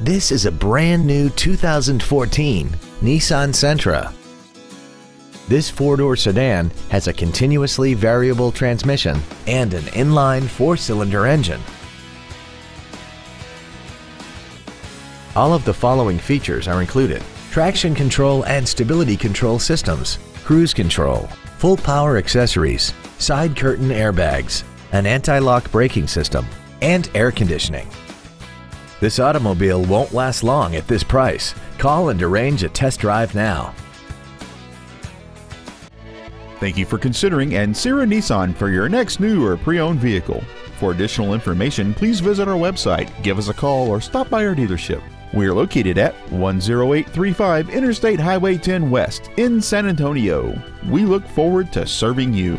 This is a brand new 2014 Nissan Sentra. This four-door sedan has a continuously variable transmission and an inline four-cylinder engine. All of the following features are included. Traction control and stability control systems, cruise control, full power accessories, side curtain airbags, an anti-lock braking system, and air conditioning. This automobile won't last long at this price. Call and arrange a test drive now. Thank you for considering Ancira Nissan for your next new or pre-owned vehicle. For additional information, please visit our website, give us a call, or stop by our dealership. We are located at 10835 Interstate Highway 10 West in San Antonio. We look forward to serving you.